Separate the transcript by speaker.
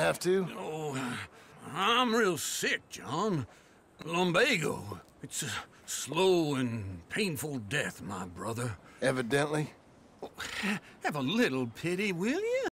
Speaker 1: have to.
Speaker 2: Oh, I'm real sick, John. Lumbago. It's a slow and painful death, my brother.
Speaker 1: Evidently.
Speaker 2: Oh, have a little pity, will you?